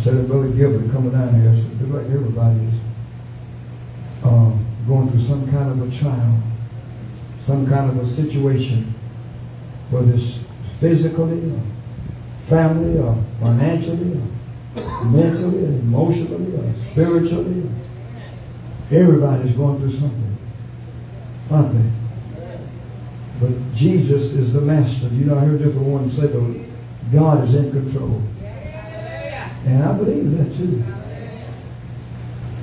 was telling Brother Gilbert coming down here, look like everybody's uh, going through some kind of a trial, some kind of a situation, whether it's physically or family or financially or mentally or emotionally or spiritually. Everybody's going through something, aren't they? But Jesus is the master. You know, I heard different ones say that God is in control. And I believe that too.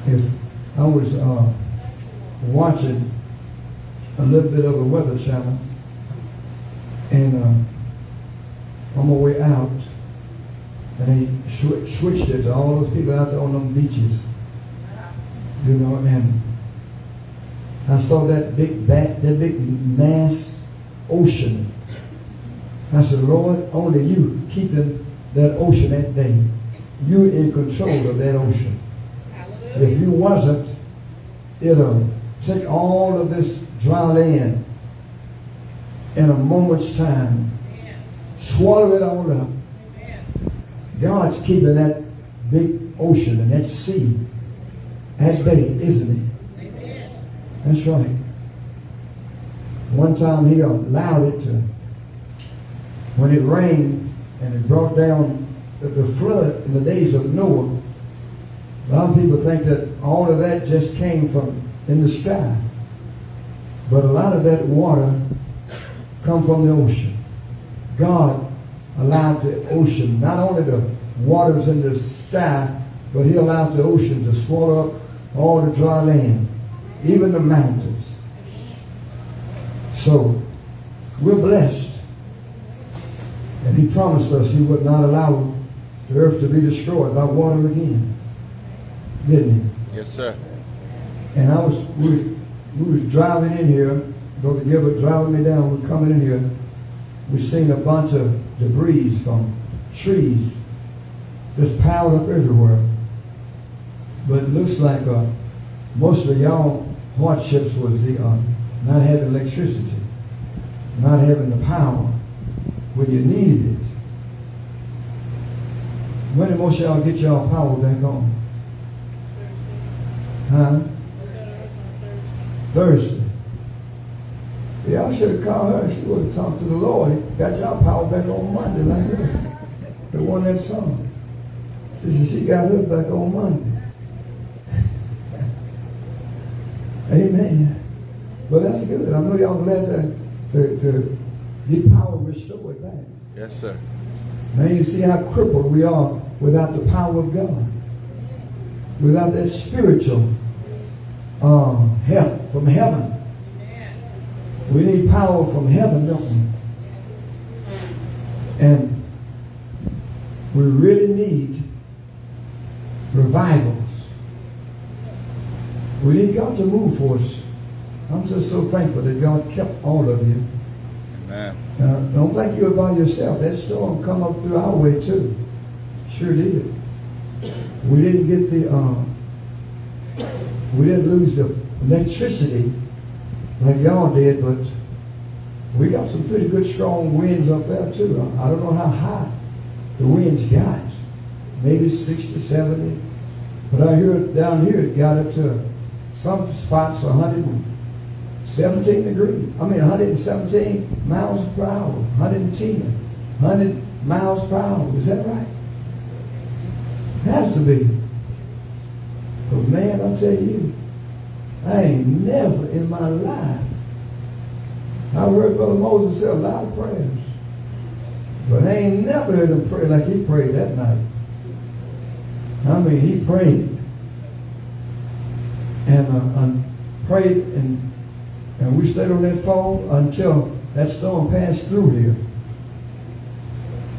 If I was uh, watching a little bit of the Weather Channel, and uh, on my way out, and they sw switched it to all those people out there on them beaches, you know, and I mean? I saw that big bat, that big mass ocean. I said, Lord, only you keeping that ocean at bay. You're in control of that ocean. Hallelujah. If you wasn't, it'll take all of this dry land in a moment's time, Amen. swallow it all up. Amen. God's keeping that big ocean and that sea at bay, isn't he? Amen. That's right. One time he allowed it to, when it rained and it brought down the, the flood in the days of Noah, a lot of people think that all of that just came from in the sky. But a lot of that water come from the ocean. God allowed the ocean, not only the waters in the sky, but he allowed the ocean to swallow up all the dry land, even the mountains. So we're blessed. And he promised us he would not allow the earth to be destroyed by water again. Didn't he? Yes, sir. And I was we, we was driving in here, Brother Gilbert driving me down, we're coming in here. We seen a bunch of debris from trees just piled up everywhere. But it looks like uh, most of y'all hardships was the uh, not having electricity, not having the power when you needed it. When did most y'all get y'all power back on? Huh? Thursday. Y'all should have called her. She would have talked to the Lord. Got y'all power back on Monday like her. The one that song. She said she got her back on Monday. Amen. Well, that's good. I know y'all glad to, to, to get power restored back. Yes, sir. Now you see how crippled we are without the power of God. Without that spiritual uh, help from heaven. We need power from heaven, don't we? And we really need revivals. We need God to move for us I'm just so thankful that God kept all of you. Uh, don't think you're by yourself. That storm come up through our way too. Sure did. We didn't get the, um, we didn't lose the electricity like y'all did, but we got some pretty good strong winds up there too. I don't know how high the winds got. Maybe 60, 70. But I hear down here it got up to some spots 100 17 degrees. I mean 117 miles per hour. 110. 100 miles per hour. Is that right? It has to be. But man, I'll tell you, I ain't never in my life. I heard Brother Moses say a lot of prayers. But I ain't never heard him pray like he prayed that night. I mean, he prayed. And uh, prayed and and we stayed on that phone until that storm passed through here.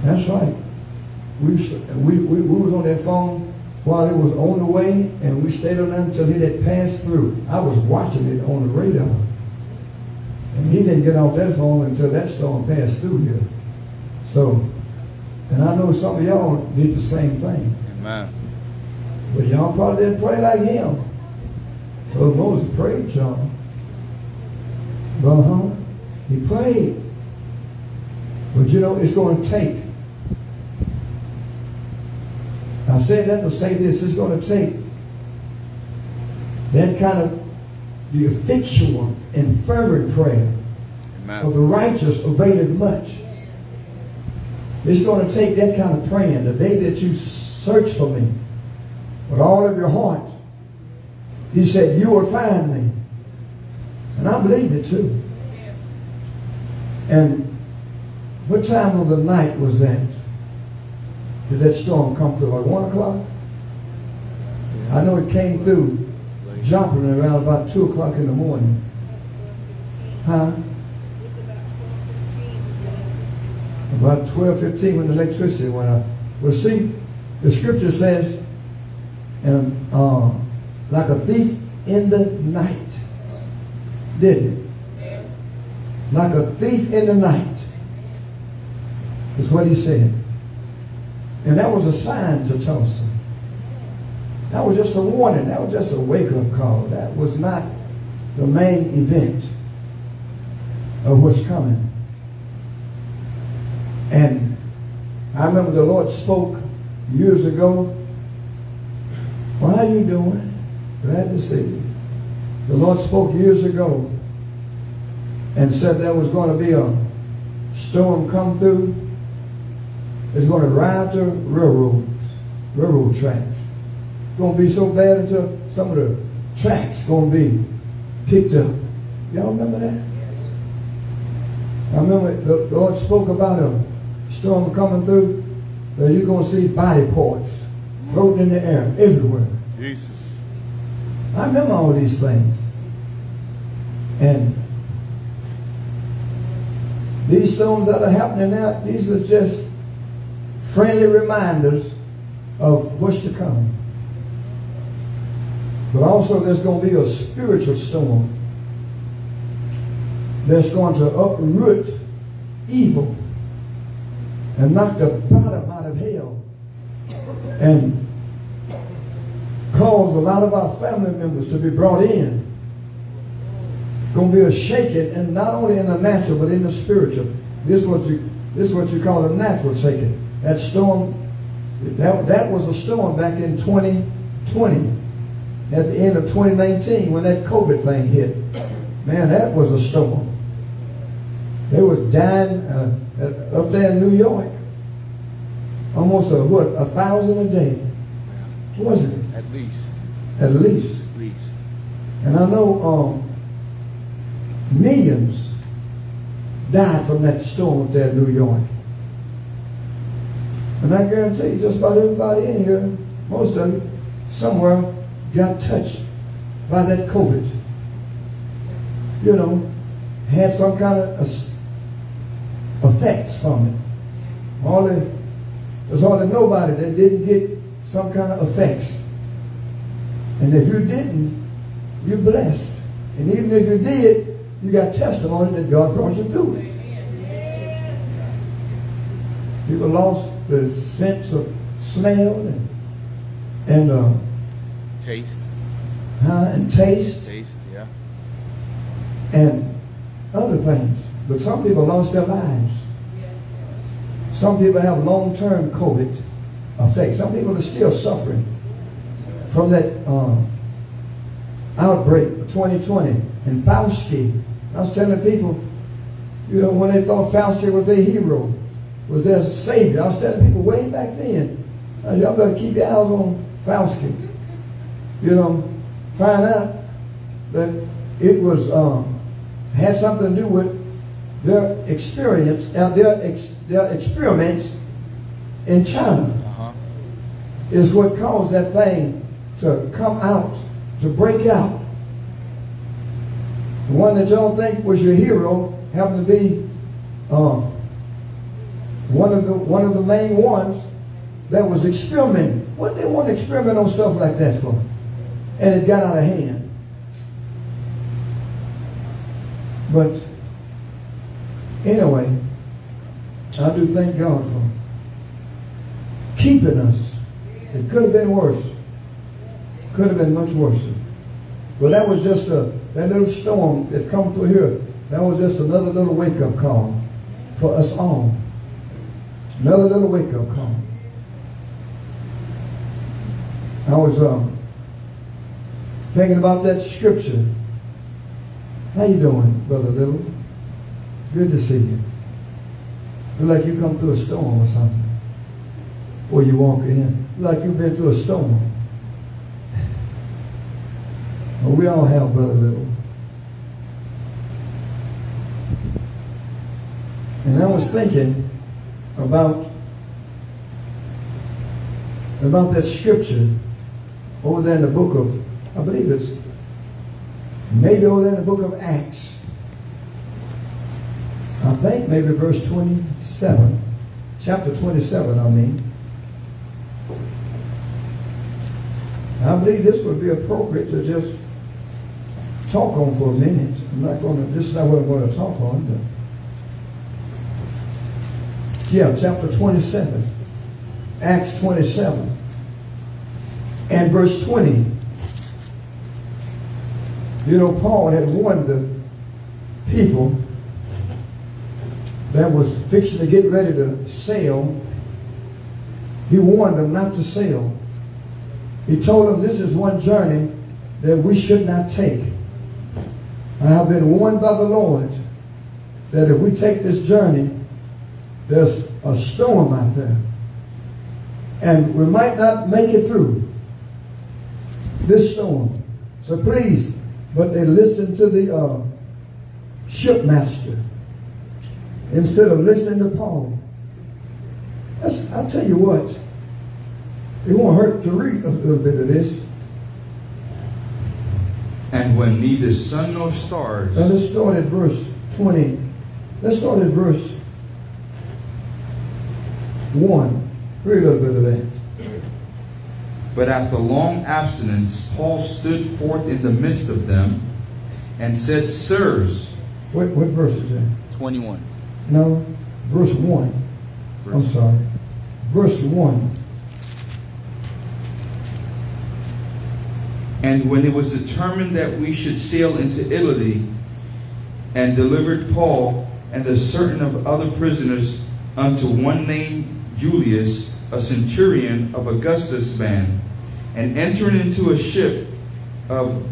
That's right. We, we, we, we was on that phone while it was on the way, and we stayed on that until it had passed through. I was watching it on the radar. And he didn't get off that phone until that storm passed through here. So, and I know some of y'all did the same thing. Amen. But y'all probably didn't pray like him. Well, Moses prayed, y'all. Uh-huh. He prayed. But you know, it's going to take I said that to say this. It's going to take that kind of the effectual and fervent prayer Amen. of the righteous availeth much. It's going to take that kind of praying. The day that you search for me with all of your heart, he said, you will find me. And I believe it too. And what time of the night was that? Did that storm come through? Like 1 o'clock? I know it came through jumping around about 2 o'clock in the morning. Huh? About 12, 15 when the electricity went out. Well, see, the scripture says, and uh, like a thief in the night. Did it? Like a thief in the night. Is what he said. And that was a sign to Tulsa. That was just a warning. That was just a wake-up call. That was not the main event of what's coming. And I remember the Lord spoke years ago. Well, how you doing? Glad to see you. The Lord spoke years ago and said there was going to be a storm come through. It's going to ride the railroads, railroad tracks. It's going to be so bad until some of the tracks going to be picked up. Y'all remember that? I remember the Lord spoke about a storm coming through you're going to see body parts floating in the air everywhere. Jesus. I remember all these things. And these storms that are happening now, these are just friendly reminders of what's to come. But also there's going to be a spiritual storm that's going to uproot evil and knock the bottom out of hell and cause a lot of our family members to be brought in. Going to be a shaking, and not only in the natural, but in the spiritual. This is what you this is what you call a natural shaking. That storm, that, that was a storm back in 2020, at the end of 2019, when that COVID thing hit. Man, that was a storm. They was dying uh, at- up there in New York. Almost a what? A thousand a day. Wasn't it? At least. At least. At least. And I know um, millions died from that storm up there in New York. And I guarantee you, just about everybody in here, most of you, somewhere got touched by that COVID. You know, had some kind of effects from it. All the, there's hardly nobody that didn't get some kind of effects. And if you didn't, you're blessed. And even if you did, you got testimony that God brought you through it. People lost the sense of smell and and uh, Taste. huh, and taste Taste, yeah. and other things. But some people lost their lives. Some people have long-term COVID effects. Some people are still suffering from that uh, outbreak of 2020. And Fauci, I was telling people, you know, when they thought Fauci was their hero, was their savior, I was telling people way back then, uh, y'all better keep your eyes on Fauci. You know, find out that it was um, had something to do with their experience, uh, their ex, their experiments in China Uh-huh. is what caused that thing to come out, to break out. The one that y'all think was your hero happened to be uh, one of the one of the main ones that was experimenting. What they want to experiment on stuff like that for? And it got out of hand. But anyway, I do thank God for keeping us. It could have been worse. Could have been much worse. But that was just a that little storm that come through here. That was just another little wake up call for us all. Another little wake up call. I was um, thinking about that scripture. How you doing, Brother Little? Good to see you. Look like you come through a storm or something. Or you walk in. Like you've been through a storm. We all have Brother Little. And I was thinking about about that scripture over there in the book of, I believe it's maybe over there in the book of Acts. I think maybe verse 27, chapter 27, I mean. I believe this would be appropriate to just talk on for a minute. I'm not going to, this is not what I'm going to talk on. But yeah, chapter 27. Acts 27 and verse 20. You know, Paul had warned the people that was fixing to get ready to sail. He warned them not to sail. He told them this is one journey that we should not take. I have been warned by the Lord that if we take this journey, there's a storm out there and we might not make it through this storm. So please, but they listened to the uh, shipmaster instead of listening to Paul. That's, I'll tell you what, it won't hurt to read a little bit of this. And when neither sun nor stars. Now let's start at verse 20. Let's start at verse 1. Read a little bit of that. But after long abstinence, Paul stood forth in the midst of them and said, Sirs. What, what verse is that? 21. No, verse 1. Verse. I'm sorry. Verse 1. And when it was determined that we should sail into Italy, and delivered Paul and a certain of other prisoners unto one named Julius, a centurion of Augustus' band, and entering into a ship of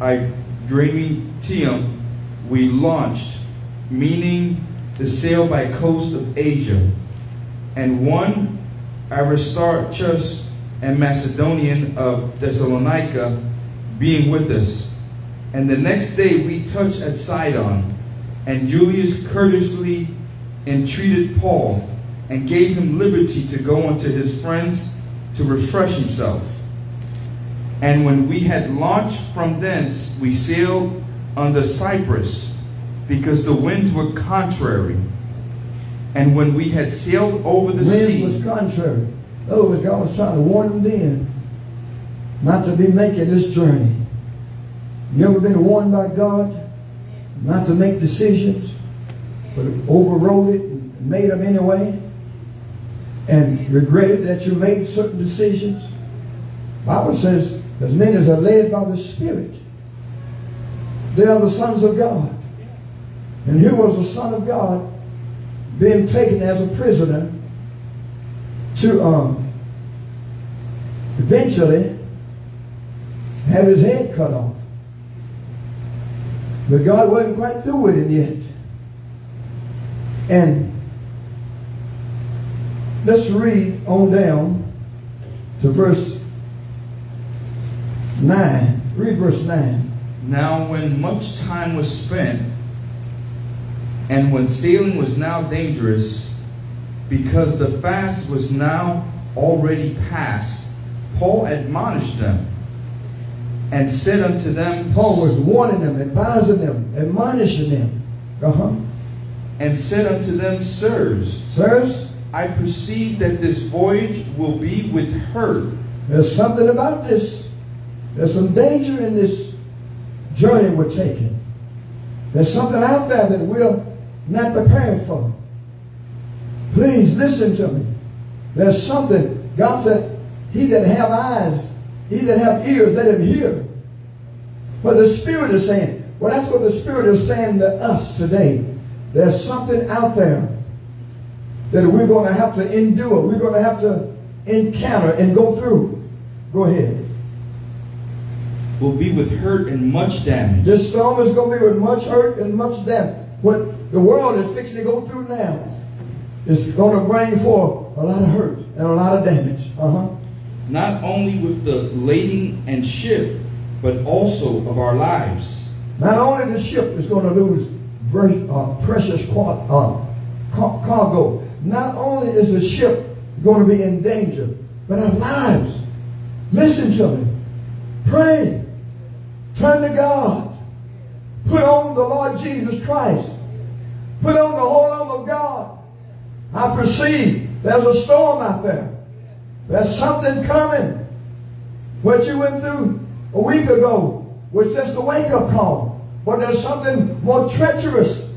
Adramyttium, we launched, meaning to sail by coast of Asia. And one Aristarchus, and Macedonian of Thessalonica, being with us. And the next day we touched at Sidon, and Julius courteously entreated Paul and gave him liberty to go unto his friends to refresh himself. And when we had launched from thence, we sailed under Cyprus, because the winds were contrary. And when we had sailed over the Wind sea, was contrary. In other words, God was trying to warn them then not to be making this journey. You ever been warned by God not to make decisions, but overrode it and made them anyway? And regretted that you made certain decisions? Bible says, as many as are led by the Spirit, they are the sons of God. And here was the Son of God being taken as a prisoner to um, eventually have his head cut off. But God wasn't quite through with him yet. And let's read on down to verse 9. Read verse 9. Now, when much time was spent, and when sailing was now dangerous, because the fast was now already past, Paul admonished them and said unto them, Paul was warning them, advising them, admonishing them. Uh-huh. and said unto them, Sirs, Sirs, I perceive that this voyage will be with hurt, there's something about this. There's some danger in this journey we're taking. There's something out there that we're not prepared for. Please listen to me. There's something. God said, he that have eyes, he that have ears, let him hear. What the Spirit is saying. Well, that's what the Spirit is saying to us today. There's something out there that we're going to have to endure. We're going to have to encounter and go through. Go ahead. will be with hurt and much damage. This storm is going to be with much hurt and much damage. What the world is fixing to go through now is going to bring forth a lot of hurt and a lot of damage. Uh-huh. Not only with the lading and ship, but also of our lives. Not only the ship is going to lose very uh, precious uh, car cargo. Not only is the ship going to be in danger, but our lives. Listen to me. Pray. Turn to God. Put on the Lord Jesus Christ. Put on the whole armor of God. I perceive there's a storm out there. There's something coming. What you went through a week ago was just a wake-up call. But there's something more treacherous,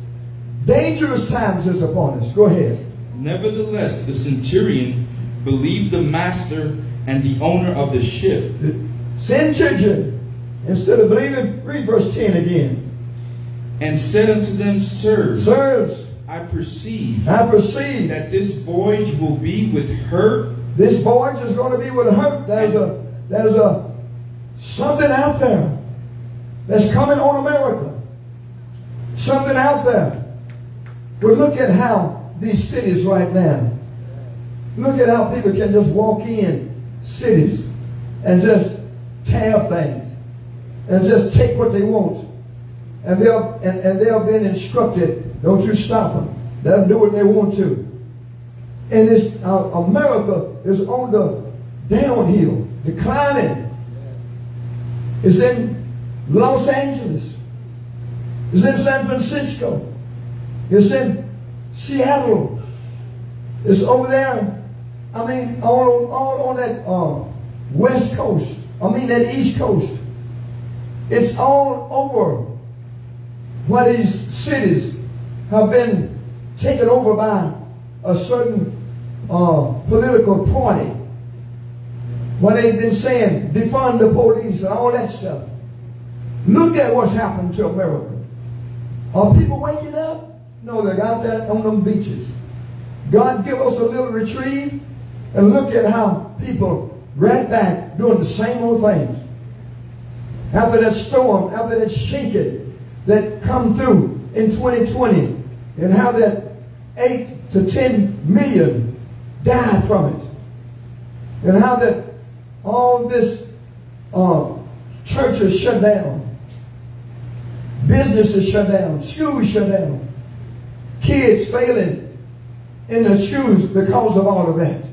dangerous times is upon us. Go ahead. Nevertheless, the centurion believed the master and the owner of the ship. Centurion, instead of believing, read verse 10 again. And said unto them, Sirs, Sirs, I perceive, I perceive that this voyage will be with hurt. This voyage is going to be with hurt. There's a there's a something out there that's coming on America. Something out there. But look at how these cities right now. Look at how people can just walk in cities and just tear things and just take what they want. And they'll and, and they'll been instructed, don't you stop them. Let them do what they want to. And this uh, America is on the downhill, declining. It's in Los Angeles. It's in San Francisco. It's in Seattle. It's over there. I mean, all, all on that uh, west coast. I mean, that east coast. It's all over where these cities have been taken over by a certain uh, political party. What they've been saying, defund the police and all that stuff. Look at what's happened to America. Are people waking up? No, they're out there on them beaches. God give us a little reprieve and look at how people right back doing the same old things. After that storm, after that shaking that come through in 2020 and how that 8 to 10 million died from it. And how that all this uh, churches shut down, businesses shut down, schools shut down, kids failing in the schools because of all of that.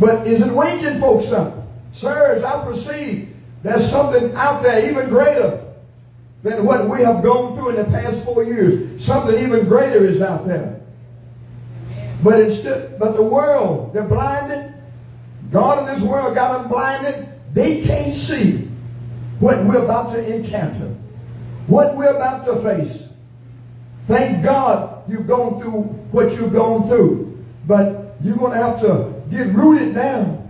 But is it waking folks up? Sirs, I perceive there's something out there even greater than what we have gone through in the past four years. Something even greater is out there. But instead, but the world, they're blinded. God of this world got them blinded. They can't see what we're about to encounter, what we're about to face. Thank God you've gone through what you've gone through. But you're going to have to get rooted down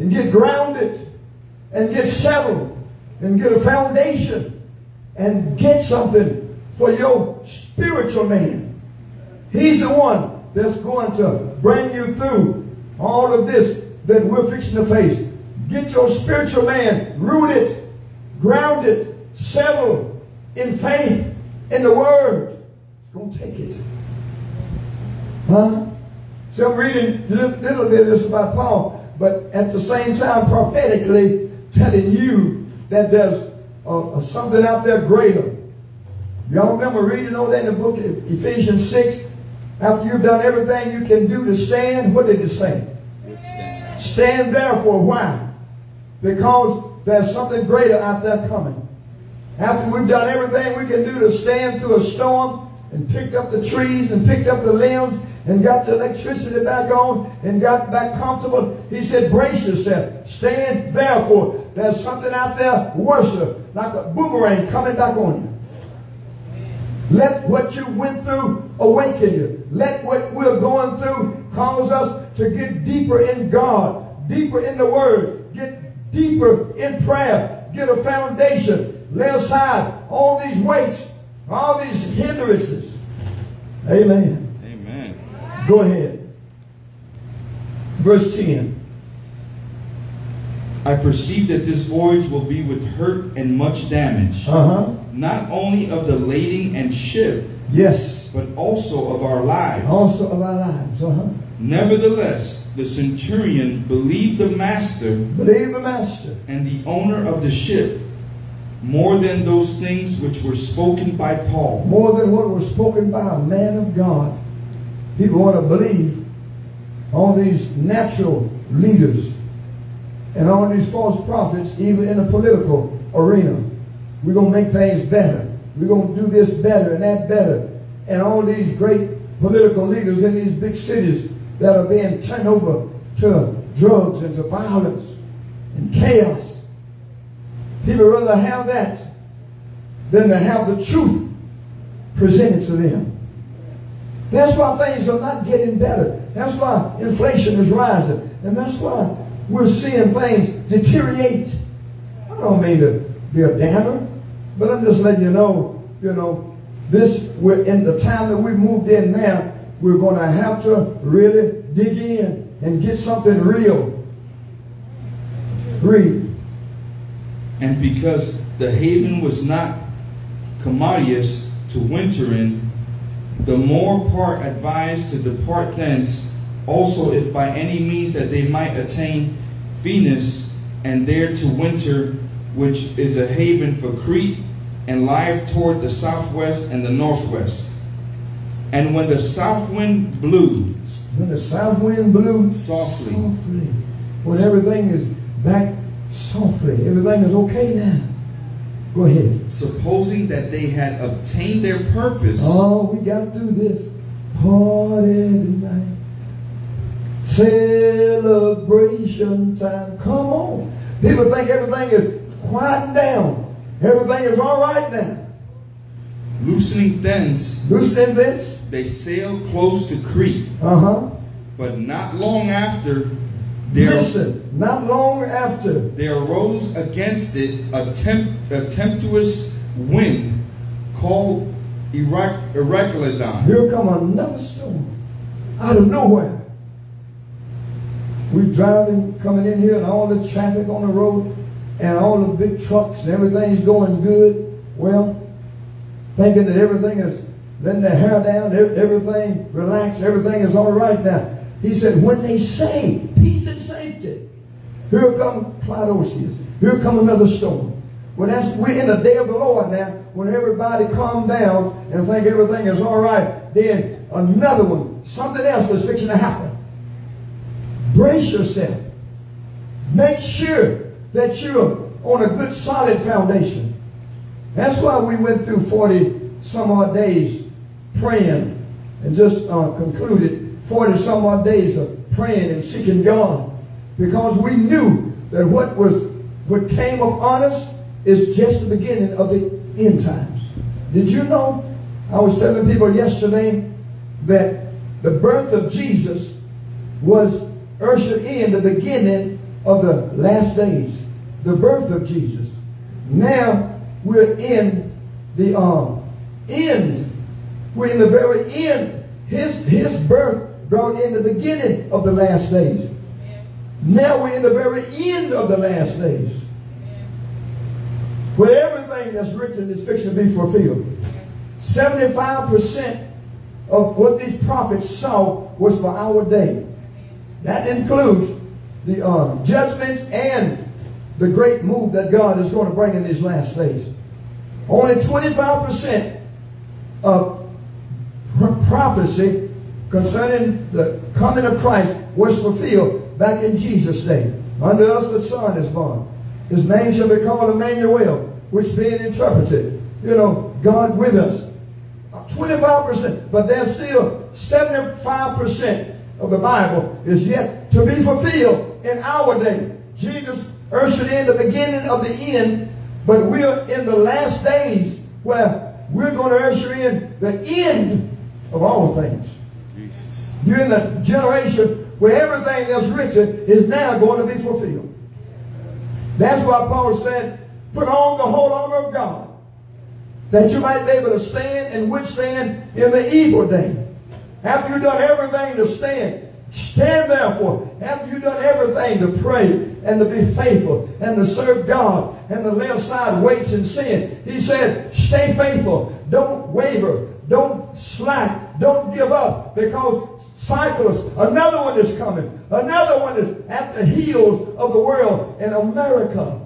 and get grounded and get settled and get a foundation and get something for your spiritual man. He's the one that's going to bring you through all of this that we're fixing to face. Get your spiritual man rooted, grounded, settled in faith, in the Word. To take it. Huh? So I'm reading a little bit of this about Paul, but at the same time prophetically telling you that there's uh, something out there greater. Y'all remember reading over there in the book of Ephesians 6 after you've done everything you can do to stand, what did it say? Stand. stand a while, Because there's something greater out there coming. After we've done everything we can do to stand through a storm and picked up the trees and picked up the limbs and got the electricity back on and got back comfortable, he said, brace yourself. Stand therefore. There's something out there worse, like a boomerang coming back on you. Let what you went through awaken you. Let what we're going through cause us to get deeper in God, deeper in the Word, get deeper in prayer, get a foundation, lay aside all these weights, all these hindrances. Amen. Amen. Go ahead. Verse 10. I perceive that this voyage will be with hurt and much damage, Uh-huh. not only of the lading and ship, Yes. but also of our lives. Also of our lives. Uh-huh. Nevertheless, the centurion believed the master Believe the master. and the owner of the ship more than those things which were spoken by Paul. More than what was spoken by a man of God. People want to believe all these natural leaders and all these false prophets, even in the political arena. We're going to make things better. We're going to do this better and that better. And all these great political leaders in these big cities that are being turned over to drugs and to violence and chaos. People rather have that than to have the truth presented to them. That's why things are not getting better. That's why inflation is rising. And that's why we're seeing things deteriorate. I don't mean to be a damner, but I'm just letting you know, you know, this, we're in the time that we moved in now, we're going to have to really dig in and get something real. Read. And because the haven was not commodious to winter in, the more part advised to depart thence, also if by any means that they might attain Phenice, and there to winter, which is a haven for Crete, and lieth toward the southwest and the northwest. And when the south wind blew, When the south wind blew Softly. softly. When everything is back softly. Everything is okay now. Go ahead. supposing that they had obtained their purpose, Oh, we got to do this. Party tonight. Celebration time. Come on. People think everything is quieting down. Everything is all right now. loosening thence, Loosening this. they sailed close to Crete. Uh-huh. But not long after, there, Listen, not long after. there arose against it a, temp, a tempestuous wind called Euroclydon. Here come another storm out of nowhere. We're driving, coming in here, and all the traffic on the road, and all the big trucks, and everything's going good. Well, thinking that everything is letting their hair down, everything relaxed, everything is all right now. He said, when they say peace and safety, here come Clydosius. Here come another storm. When that's we're in the day of the Lord now, when everybody calm down and think everything is all right, then another one, something else is fixing to happen. Brace yourself. Make sure that you're on a good solid foundation. That's why we went through 40 some odd days praying and just uh, concluded 40 some odd days of praying and seeking God because we knew that what was what came upon us is just the beginning of the end times. Did you know? I was telling people yesterday that the birth of Jesus was ushered in the beginning of the last days. The birth of Jesus. Now we're in the um, end. We're in the very end. His, his birth brought in the beginning of the last days. Now we're in the very end of the last days. Where everything that's written is fixing to be fulfilled. 75% of what these prophets saw was for our day. That includes the uh, judgments and the great move that God is going to bring in these last days. Only 25% of prophecy concerning the coming of Christ was fulfilled back in Jesus' day. Under us the Son is born. His name shall be called Emmanuel, which being interpreted, you know, God with us. 25%, but there's still 75% of the Bible is yet to be fulfilled in our day. Jesus ushered in the beginning of the end, but we're in the last days where we're going to usher in the end of all things. You're in the generation where everything that's written is now going to be fulfilled. That's why Paul said, put on the whole armor of God, that you might be able to stand and withstand in the evil day. After you've done everything to stand, Stand therefore, after you've done everything to pray and to be faithful and to serve God and to lay aside weights and sin. He said, stay faithful. Don't waver. Don't slack. Don't give up because cyclists, another one is coming. Another one is at the heels of the world in America.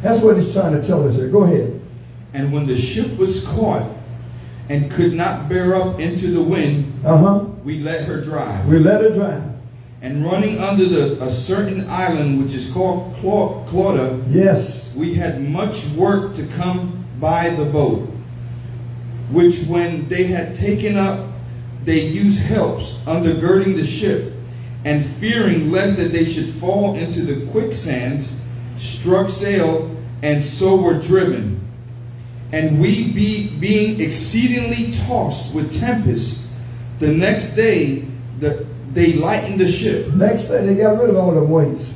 That's what he's trying to tell us here. Go ahead. And when the ship was caught and could not bear up into the wind, Uh-huh. we let her drive. We let her drown. And running under the, a certain island which is called Clau- Clauda, Yes. we had much work to come by the boat, which when they had taken up, they used helps undergirding the ship, and fearing lest that they should fall into the quicksands, struck sail, and so were driven. And we be, being exceedingly tossed with tempest, the next day the, they lightened the ship Next day, they got rid of all the weights.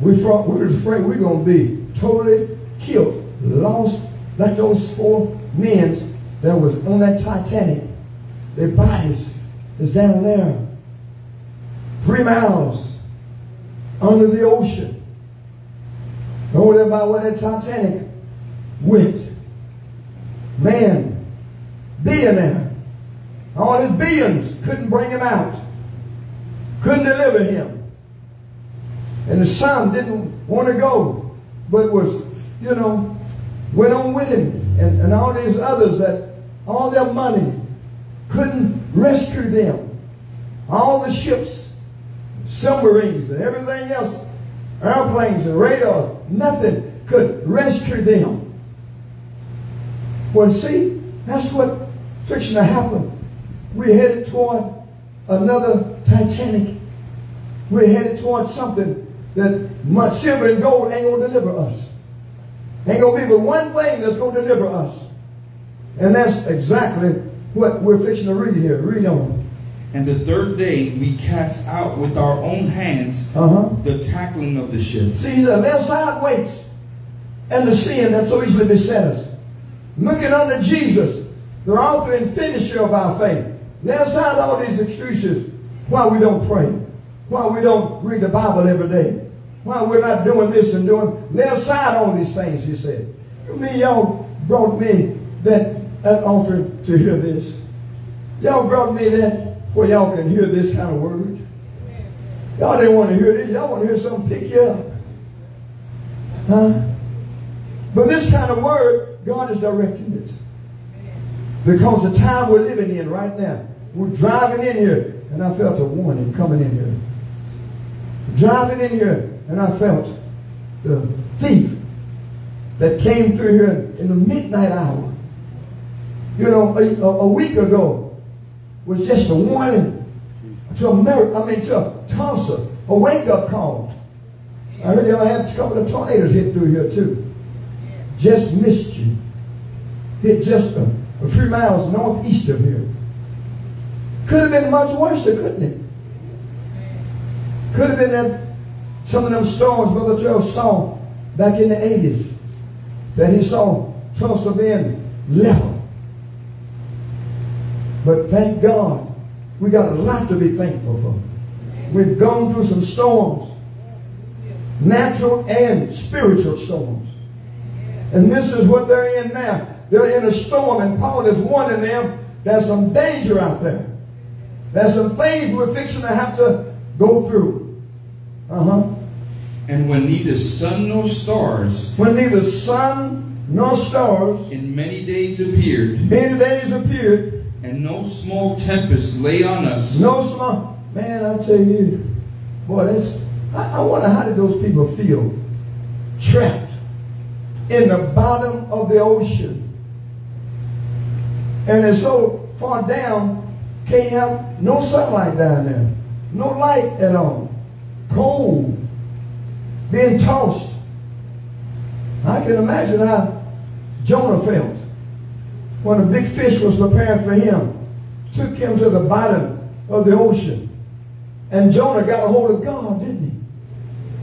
We, thought, we was afraid we were going to be totally killed, lost, like those four men that was on that Titanic. Their bodies is down there. Three miles under the ocean. Over there by where that Titanic went. Man, billionaire. All his billions couldn't bring him out couldn't deliver him. And the son didn't want to go, but was, you know, went on with him. And, and all these others that all their money couldn't rescue them. All the ships, submarines, and everything else, airplanes and radars, nothing could rescue them. Well, see, that's what fixing to happen. We're headed toward another Titanic. We're headed toward something that much silver and gold ain't going to deliver us. Ain't going to be but one thing that's going to deliver us. And that's exactly what we're fixing to read here. Read on. And the third day we cast out with our own hands Uh-huh. the tackling of the ship. See, the left side weights and the sin that so easily beset us. Looking unto Jesus, the author and finisher of our faith. Lay aside all these excuses why we don't pray, why we don't read the Bible every day, why we're not doing this and doing. Lay aside all these things, he said. You mean y'all brought me that, that offering to hear this? Y'all brought me that where y'all can hear this kind of word? Y'all didn't want to hear this. Y'all want to hear something pick you up. Huh? But this kind of word, God is directing it. Because the time we're living in right now, we're driving in here, and I felt a warning coming in here. Driving in here, and I felt the thief that came through here in the midnight hour. You know, a, a, week ago was just a warning to America, I mean to Tulsa, a wake-up call. I heard y'all had a couple of tornadoes hit through here too. Just missed you. Hit just a, a few miles northeast of here. Could have been much worse, couldn't it? Could have been that some of them storms Brother Joe saw back in the 80s. That he saw Tulsa being level. But thank God, we got a lot to be thankful for. We've gone through some storms, natural and spiritual storms. And this is what they're in now. They're in a storm, and Paul is warning them there's some danger out there. There's some things we're fixing to have to go through. Uh-huh. And when neither sun nor stars When neither sun nor stars in many days appeared, many days appeared, and no small tempest lay on us, no small. Man, I tell you, boy, that's. I, I wonder how did those people feel trapped in the bottom of the ocean. And it's so far down, can't have no sunlight down there. No light at all. Cold. Being tossed. I can imagine how Jonah felt when a big fish was preparing for him. Took him to the bottom of the ocean. And Jonah got a hold of God, didn't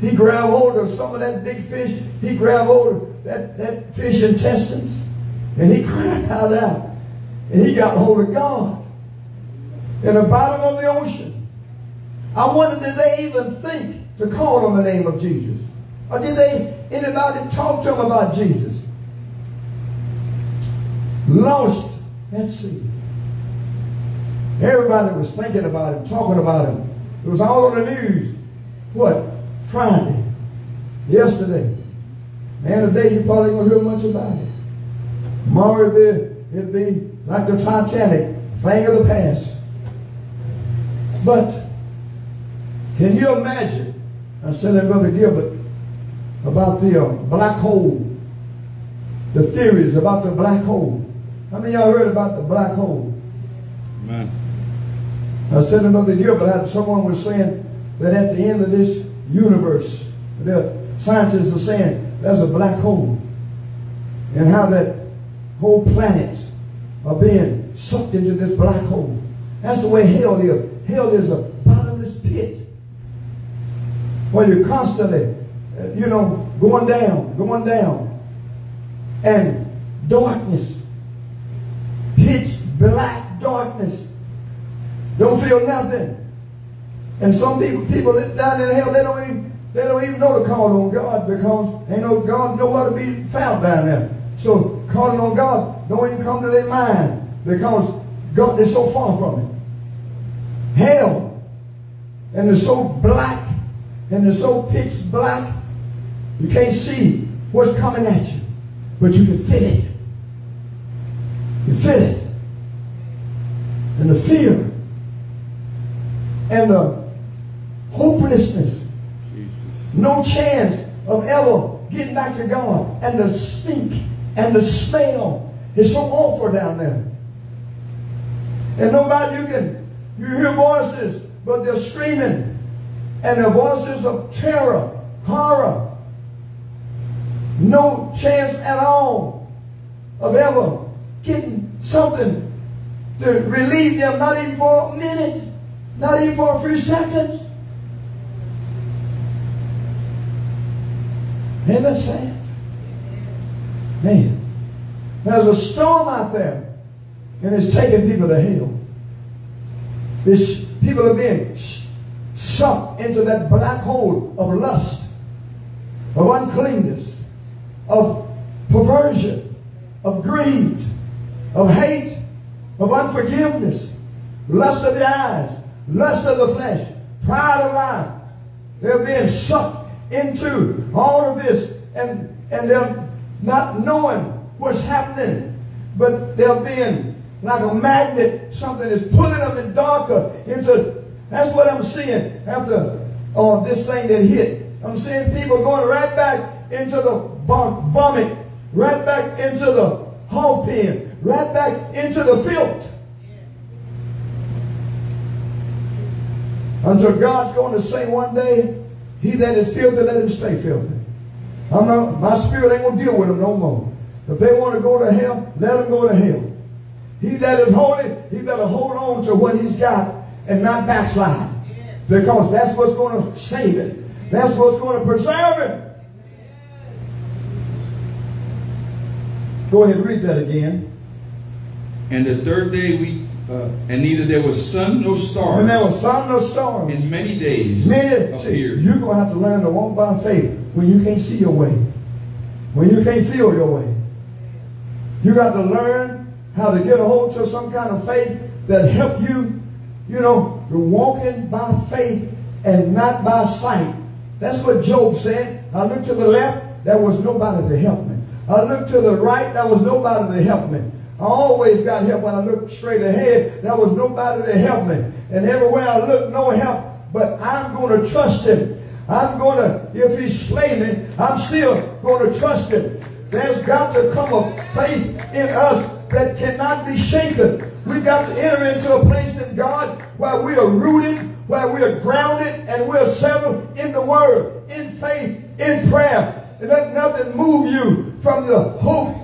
he? He grabbed hold of some of that big fish. He grabbed hold of that, that fish intestines. And he cried out. And he got a hold of God in the bottom of the ocean. I wonder did they even think to call on the name of Jesus? Or did they anybody talk to him about Jesus? Lost at sea. Everybody was thinking about him, talking about him. It was all on the news. What? Friday. Yesterday. Man, today you probably won't hear much about it. Tomorrow it'll be, it'll be like the Titanic, thing of the past. But can you imagine? I was telling Brother Gilbert about the uh, black hole, the theories about the black hole. How many y'all heard about the black hole? Amen. I said another year, how someone was saying that at the end of this universe, the scientists are saying there's a black hole. And how that whole planets are being sucked into this black hole. That's the way hell is. Hell is a bottomless pit where you're constantly, uh, you know, going down, going down. And darkness, pitch black darkness. Don't feel nothing. And some people, people that down in hell, they don't even, they don't even know to call on God because ain't no God nowhere to be found down there. So calling on God don't even come to their mind because God is so far from it. Hell, and it's so black, and it's so pitch black, you can't see what's coming at you, but you can feel it. You feel it. And the fear and the hopelessness. Jesus. No chance of ever getting back to God. And the stink and the smell is so awful down there. And nobody you can, you hear voices, but they're screaming. And the voices of terror, horror. No chance at all of ever getting something to relieve them, not even for a minute, not even for a few seconds. Ain't that sad? Man, there's a storm out there, and it's taking people to hell. This people are being sucked into that black hole of lust, of uncleanness, of perversion, of greed, of hate, of unforgiveness, lust of the eyes, lust of the flesh, pride of life. They're being sucked into all of this and, and they're not knowing what's happening, but they're being like a magnet. Something is pulling them in darker into, that's what I'm seeing after uh, this thing that hit. I'm seeing people going right back into the vomit, right back into the hog pen, right back into the filth. Until God's going to say one day, he that is filthy, let him stay filthy. I'm not, my spirit ain't going to deal with them no more. If they want to go to hell, let them go to hell. He that is holy, he better hold on to what he's got and not backslide. Because that's what's going to save it. That's what's going to preserve it. Go ahead, read that again. And the third day we, uh, and neither there was sun nor stars. When there was sun nor stars. In many days Many, see, you're going to have to learn to walk by faith when you can't see your way. When you can't feel your way. You got to learn how to get a hold to some kind of faith that help you, you know, you're walking by faith and not by sight. That's what Job said. I looked to the left, there was nobody to help me. I looked to the right, there was nobody to help me. I always got help when I looked straight ahead. There was nobody to help me. And everywhere I looked, no help. But I'm going to trust him. I'm going to, if he slay me, I'm still going to trust him. There's got to come a faith in us that cannot be shaken. We've got to enter into a place in God where we are rooted, where we are grounded, and we're settled in the Word, in faith, in prayer. And let nothing move you from the hope,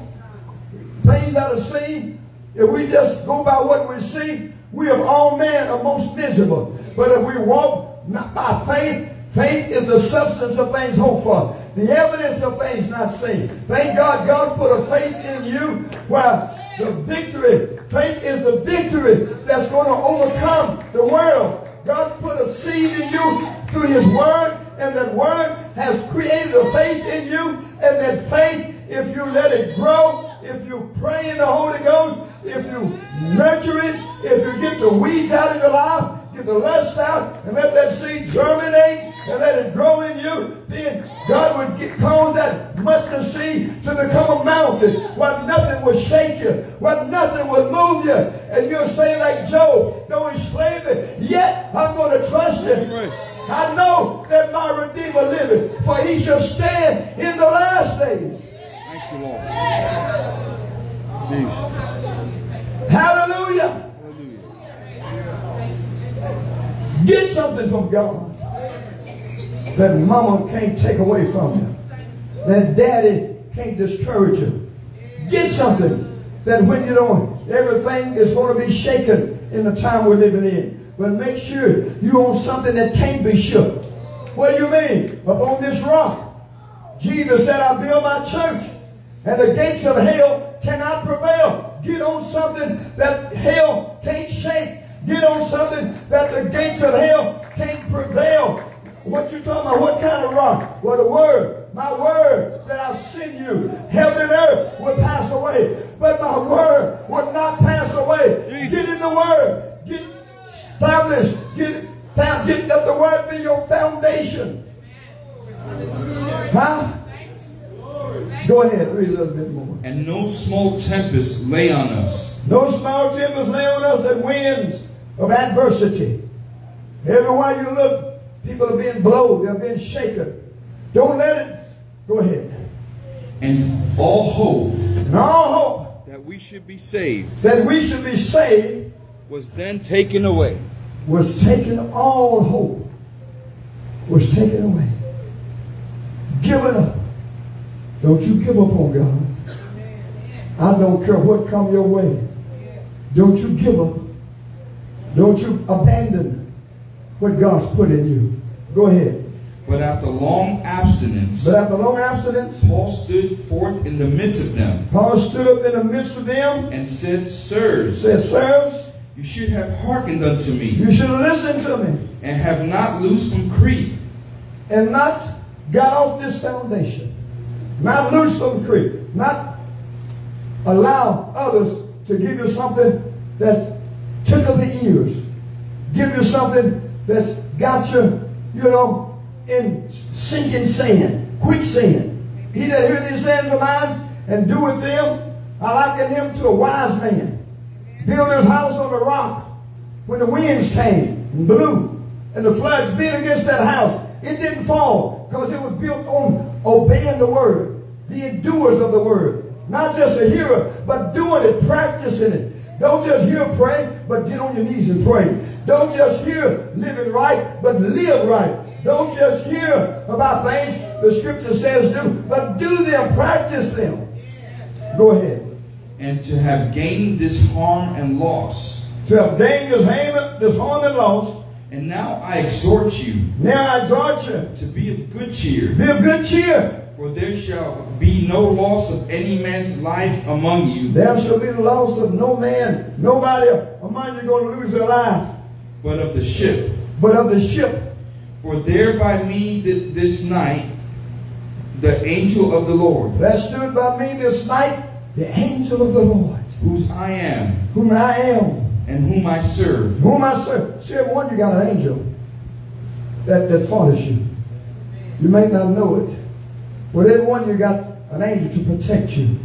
things that are seen. If we just go by what we see, we of all men are most miserable. But if we walk not by faith, faith is the substance of things hoped for. The evidence of things not seen. Thank God God put a faith in you where the victory, faith is the victory that's going to overcome the world. God put a seed in you through his word, and that word has created a faith in you, and that faith, if you let it grow, if you pray in the Holy Ghost, if you nurture it, if you get the weeds out of your life, get the lust out, and let that seed germinate, and let it grow in you, then God would get, cause that mustard seed to become a mountain where nothing will shake you, where nothing will move you. And you'll say like Job, though he's slavery, yet I'm going to trust him. I know that my Redeemer liveth, for he shall stand in the last days. Thank you, Lord. Hallelujah. Hallelujah. Get something from God that mama can't take away from you. That daddy can't discourage you. Get something that when you don't, everything is going to be shaken in the time we're living in. But make sure you own something that can't be shook. What do you mean? Upon this rock. Jesus said, I build my church, and the gates of hell cannot prevail. Get on something that hell can't shake. Get on something that the gates of hell can't prevail. What you talking about? What kind of rock? Well, the word, my word that I send you, heaven and earth will pass away, but my word will not pass away. Get in the word. Get established. Get, found, get that the word be your foundation. Huh? Go ahead, read a little bit more. And no small tempest lay on us. No small tempest lay on us that winds of adversity. Everywhere you look, people are being blown, they're being shaken. Don't let it. Go ahead. And all hope And all hope that we should be saved that we should be saved was then taken away. was taken, all hope was taken away. Given up. Don't you give up on God. I don't care what come your way. Don't you give up. Don't you abandon what God's put in you. Go ahead. But after long abstinence, But after long abstinence, Paul stood forth in the midst of them Paul stood up in the midst of them, and said, Sirs, said, Sirs, you should have hearkened unto me, you should have listened to me and have not loosed from Crete and not got off this foundation. Not loose from Crete. Not allow others to give you something that tickle the ears. Give you something that's got you, you know, in sinking sand, quicksand. He that hear these sayings of mine and doeth them, I liken him to a wise man. Build his house on the rock. When the winds came and blew and the floods beat against that house, it didn't fall because it was built on obeying the word, being doers of the word. Not just a hearer, but doing it, practicing it. Don't just hear pray, but get on your knees and pray. Don't just hear living right, but live right. Don't just hear about things the scripture says do, but do them, practice them. Go ahead. and to have gained this harm and loss. To have gained this harm, this harm and loss, And now I exhort you now I exhort you, to be of good cheer, be of good cheer. for there shall be no loss of any man's life among you, There shall be the loss of no man, nobody among you going to lose their life, but of the ship. but of the ship. For there by me th- this night the angel of the Lord, That stood by me this night the angel of the Lord, whose I am. Whom I am, and whom I serve. whom I serve. See, every one you got an angel that, that follows you. You may not know it, but every one you got an angel to protect you.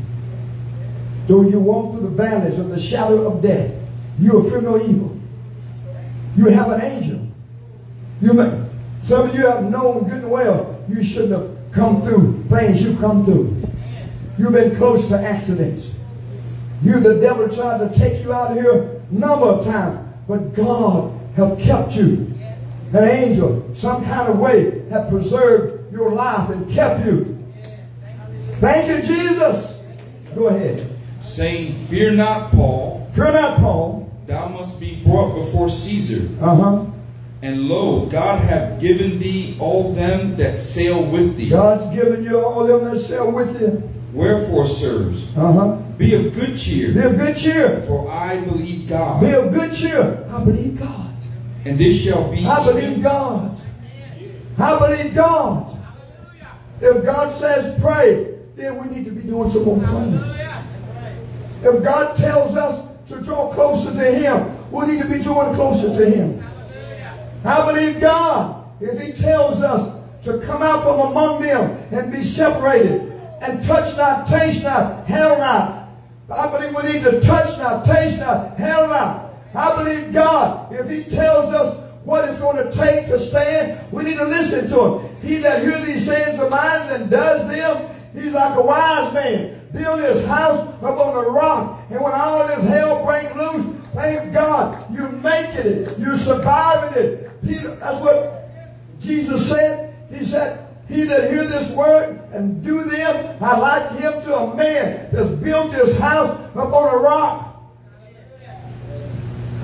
Though you walk through the valleys of the shadow of death, you will fear no evil. You have an angel. You may, some of you have known good and well you shouldn't have come through things you've come through. You've been close to accidents. You, the devil, tried to take you out of here a number of times, but God have kept you. An angel, some kind of way, have preserved your life and kept you. Thank you, Jesus. Go ahead. saying, Fear not, Paul, Fear not, Paul. thou must be brought before Caesar. Uh-huh. And lo, God hath given thee all them that sail with thee. God's given you all them that sail with you. Wherefore, sirs, Uh-huh. be of good cheer. Be of good cheer. for I believe God. Be of good cheer. I believe God. And this shall be. I believe God. I believe God. If God says pray, then we need to be doing some more praying. If God tells us to draw closer to Him, we need to be drawing closer to Him. I believe God. If He tells us to come out from among them and be separated and touch not, taste not, hell not. I believe we need to touch not, taste not, hell not. I believe God, if He tells us what it's going to take to stand, we need to listen to Him. He that hears these sayings of mine and does them, he's like a wise man. Build his house upon a rock. And when all this hell breaks loose, thank God, you're making it. You're surviving it. Peter, that's what Jesus said. He said, he that hear this word and do them, I like him to a man that's built his house upon a rock.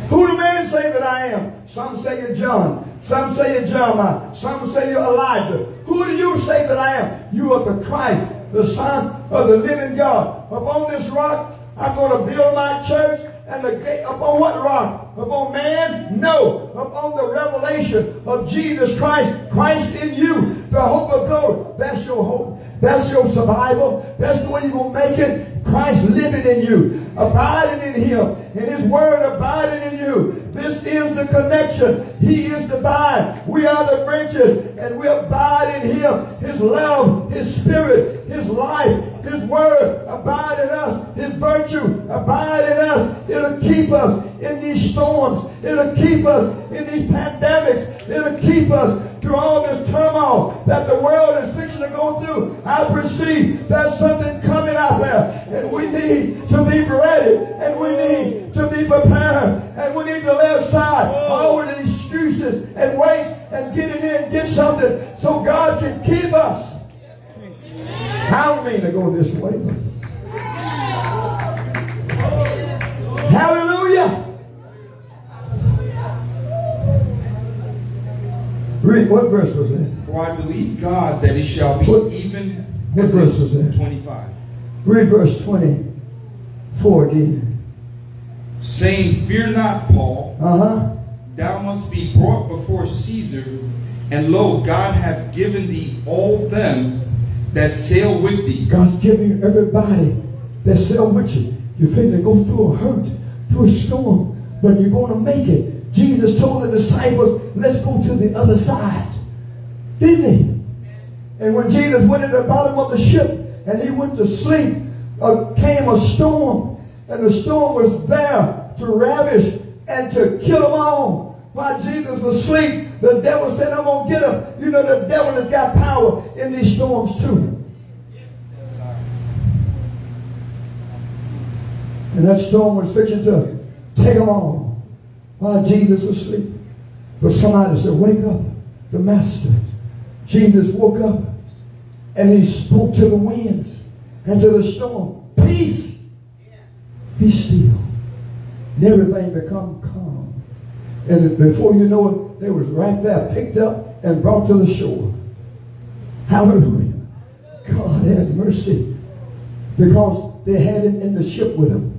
Who do men say that I am? Some say you're John. Some say you're Jeremiah. Some say you're Elijah. Who do you say that I am? You are the Christ, the Son of the living God. Upon this rock, I'm going to build my church and the gate upon what rock? Upon man? No. Upon the revelation of Jesus Christ. Christ in you. The hope of glory. That's your hope. That's your survival. That's the way you're going to make it. Christ living in you. Abiding in him. And his word abiding in you. This is the connection. He is the vine. We are the branches. And we abide in him. His love, his spirit, his life, his word abide in us. His virtue abide in us. It'll keep us in these storms. It'll keep us in these pandemics. It'll keep us through all this turmoil that the world is fixing to go through. I perceive there's something coming out there. And we need to be ready. And we need to be prepared. And we need to lay aside all the excuses and waits and get it in, get something so God can keep us. I don't mean to go this way. Hallelujah. Read, what verse was that? For I believe God that it shall be What- even. what verse was that? 25. Read verse 24 again. Saying, Fear not, Paul, Uh-huh. thou must be brought before Caesar, and lo, God hath given thee all them that sail with thee. God's giving you everybody that sail with you. You're finna go through a hurt, through a storm, but you're going to make it. Jesus told the disciples, let's go to the other side. Didn't he? And when Jesus went at the bottom of the ship and he went to sleep, uh, came a storm. And the storm was there to ravish and to kill them all. While Jesus was asleep, the devil said, I'm going to get him. You know, the devil has got power in these storms too. And that storm was fixing to take them all while Jesus was sleeping. But somebody said, wake up, the master. Jesus woke up and he spoke to the winds and to the storm. Peace, be still. And everything become calm. And before you know it, they was right there, picked up and brought to the shore. Hallelujah. God had mercy. Because they had it in the ship with them.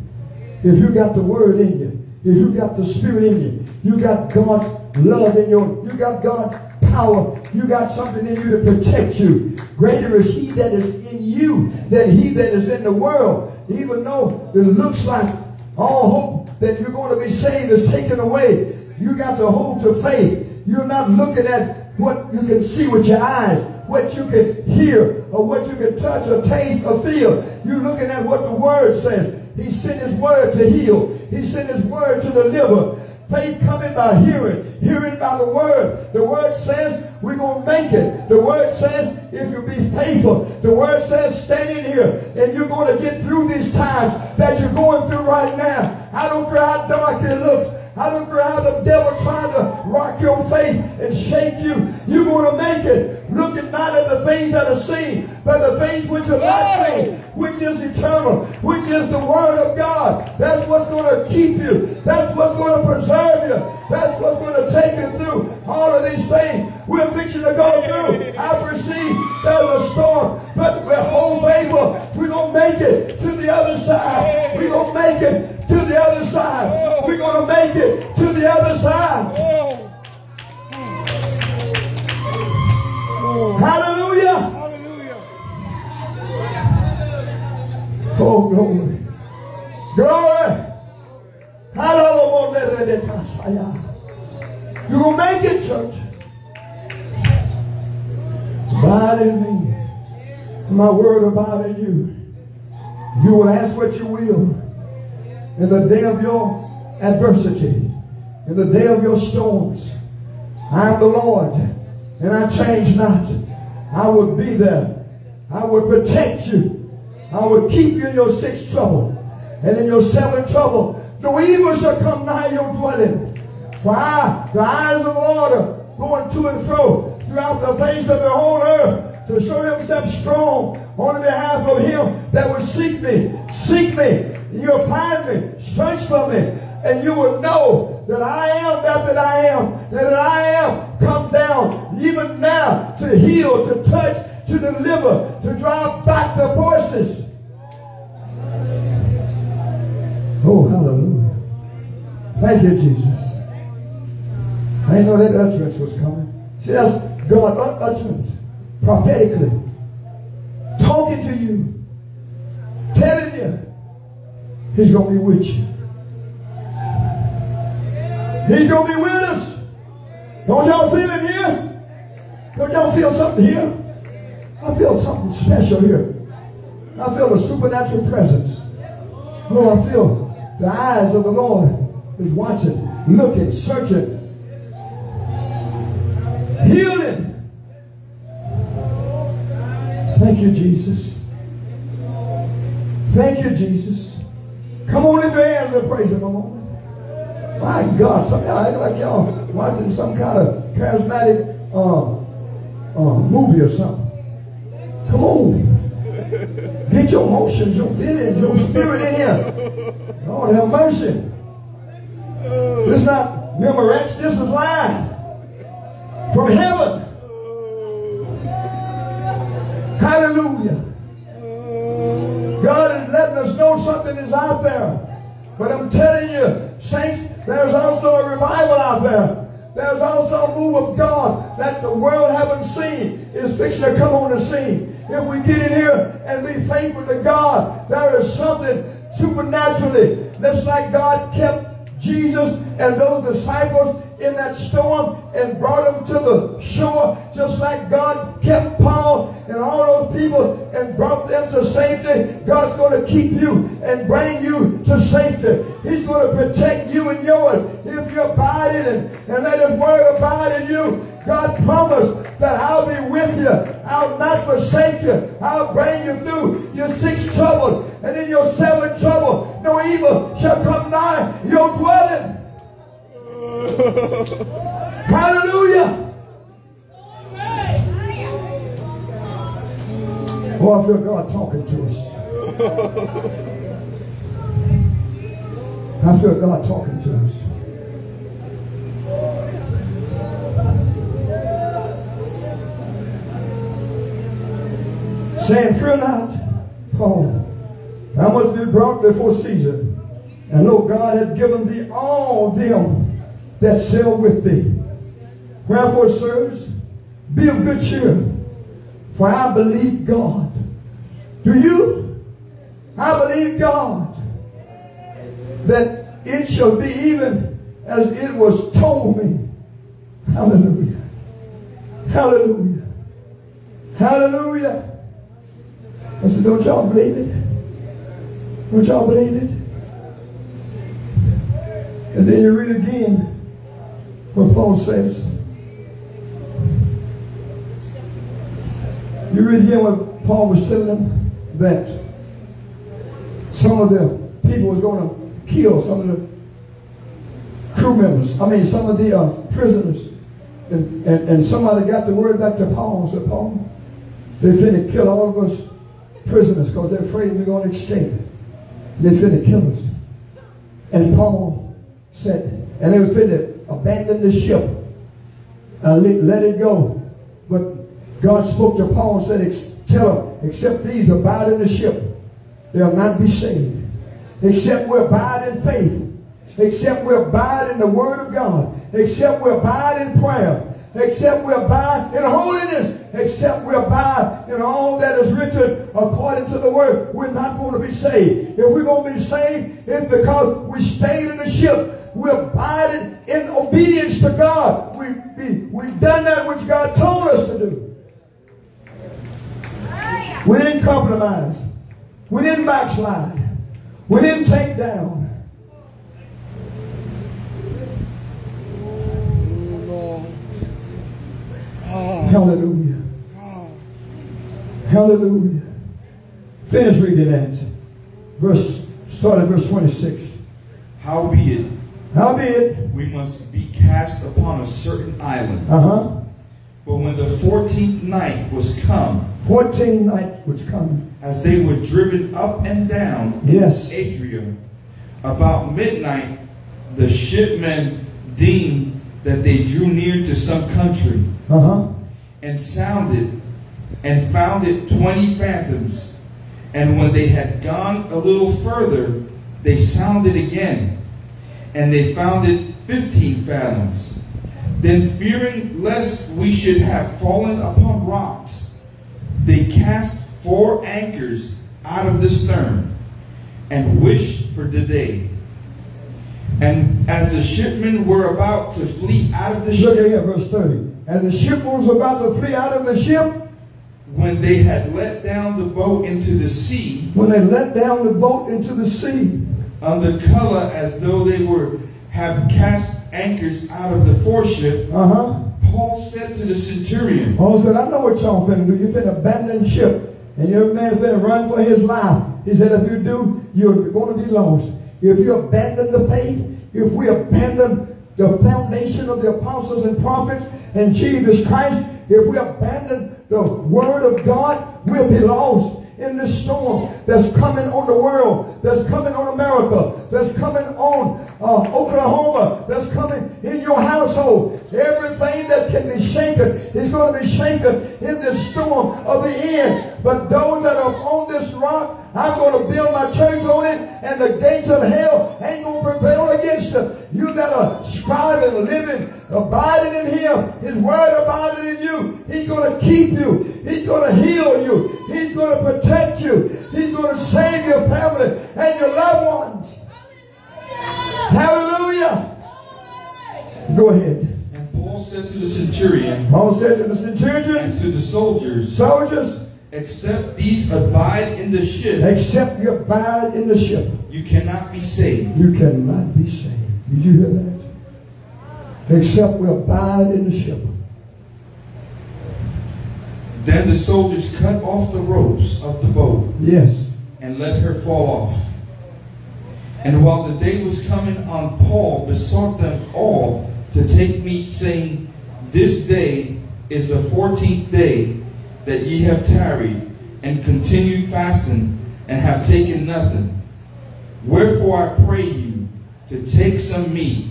If you got the word in you, if you got the spirit in you, you got God's love in you, you got God's power, you got something in you to protect you. Greater is he that is in you than he that is in the world. Even though it looks like all hope that you're going to be saved is taken away, you got to hold to faith. You're not looking at what you can see with your eyes, what you can hear, or what you can touch or taste or feel. You're looking at what the word says. He sent his word to heal. He sent his word to deliver. Faith coming by hearing, hearing by the word. The word says we're going to make it. The word says if you be faithful. The word says stand in here and you're going to get through these times that you're going through right now. I don't care how dark it looks. I don't care how the devil trying to rock your faith and shake you. You're going to make it. Looking not at the things that are seen, but the things which are not seen, which is eternal, which is the word of God. That's what's going to keep you. That's what's going to preserve you. That's what's going to take you through all of these things. We're fixing to go through. I perceive there's a storm, but we're whole faithful. We're going to make it to the other side. We're going to make it to the other side. We're going to make it to the other side. Glory. Glory. You will make it, church. Abide in me. My word abide in you. You will ask what you will in the day of your adversity, in the day of your storms. I am the Lord, and I change not. I will be there. I will protect you. I will keep you in your sixth trouble. And in your seventh trouble, no evil shall come nigh your dwelling. For I, the eyes of the Lord are going to and fro throughout the face of the whole earth to show himself strong on behalf of him that will seek me. Seek me. You'll find me. Search for me. And you will know that I am that that I am. That I am come down even now to heal, to touch, to deliver, to drive back the forces. Oh, hallelujah. Thank you, Jesus. I didn't know that utterance was coming. See, that's God utterance, prophetically, talking to you, telling you He's going to be with you. He's going to be with us. Don't y'all feel him here? Don't y'all feel something here? I feel something special here. I feel a supernatural presence. Oh, I feel the eyes of the Lord is watching, looking, searching, Healing. Thank you, Jesus. Thank you, Jesus. Come on in your hands and praise him a moment. My God, some y'all like y'all watching some kind of charismatic uh, uh, movie or something. Come on. Get your emotions, your feelings, your spirit in here. Lord have mercy. This is not Memorex, this is live from heaven. Hallelujah. God is letting us know something is out there. But I'm telling you, saints, there's also a revival out there. There's also a move of God that the world haven't seen. Is fixing to come on the scene. If we get in here and be faithful to God, there is something supernaturally. That's like God kept Jesus and those disciples in that storm and brought them to the shore, just like God kept Paul and all those people and brought them to safety. God's going to keep you and bring you to safety. He's going to protect you and yours if you abide in it and let his word abide in you. God promised that I'll be with you. I'll not forsake you. I'll bring you through your sixth trouble. And in your seventh trouble, no evil shall come nigh your dwelling. Hallelujah. Oh, I feel God talking to us. I feel God talking to us. Saying, fear not, Paul. I must be brought before Caesar. And know God hath given thee all them that sail with thee. Wherefore, sirs, be of good cheer, for I believe God. Do you? I believe God that it shall be even as it was told me. Hallelujah. Hallelujah. Hallelujah. I said, don't y'all believe it? Don't y'all believe it? And then you read again what Paul says. You read again what Paul was telling them that some of the people was going to kill some of the crew members. I mean, some of the uh, prisoners. And, and, and somebody got the word back to Paul and said, Paul, they're finna kill all of us prisoners because they're afraid we're going to escape. They're finna kill us. And Paul said, and they was finna abandon the ship. Let, let, it go. But God spoke to Paul and said, tell them, except these abide in the ship, they'll not be saved. Except we abide in faith. Except we abide in the word of God. Except we abide in prayer. Except we abide in holiness. Except we abide in all that is written according to the word, we're not going to be saved. If we're going to be saved, it's because we stayed in the ship. We abided in obedience to God. We, we, we've done that which God told us to do. We didn't compromise. We didn't backslide. We didn't take down. Oh, Hallelujah. Hallelujah. Finish reading that. Verse, start at verse 26. Howbeit, Howbeit, we must be cast upon a certain island. uh-huh, But when the fourteenth night was come, 14 night was come. as they were driven up and down Yes. Adria, about midnight, the shipmen deemed that they drew near to some country, Uh-huh. and sounded, and found it twenty fathoms. And when they had gone a little further, they sounded again, and they found it fifteen fathoms. Then, fearing lest we should have fallen upon rocks, they cast four anchors out of the stern, and wished for the day. And as the shipmen were about to flee out of the Look at ship, here, verse 30. As the ship was about to flee out of the ship, when they had let down the boat into the sea, when they let down the boat into the sea, under color as though they were have cast anchors out of the foreship, uh-huh, Paul said to the centurion, Paul said, I know what y'all finna do. You're finna abandon ship. And your man finna run for his life. He said, if you do, you're going to be lost. If you abandon the faith, if we abandon the foundation of the apostles and prophets and Jesus Christ, if we abandon the word of God, we'll be lost in this storm that's coming on the world, that's coming on America, that's coming on uh, Oklahoma, that's coming in your household. Everything that can be shaken is going to be shaken in this storm of the end. But those that are on this rock, I'm going to build my church on it, and the gates of hell ain't going to prevail against them. You that are striving, living, abiding in Him, His Word abiding in you, He's going to keep you. He's going to heal you. He's going to protect you. He's going to save your family and your loved ones. Hallelujah. Hallelujah. Go ahead. and Paul said to the centurion Paul said to the and centurion, to the soldiers, soldiers, Except these abide in the ship, except you abide in the ship, you cannot be saved. you cannot be saved. Did you hear that? Except we abide in the ship. Then the soldiers cut off the ropes of the boat Yes. and let her fall off. And while the day was coming on, Paul besought them all to take meat, saying, This day is the fourteenth day that ye have tarried, and continued fasting, and have taken nothing. Wherefore I pray you to take some meat,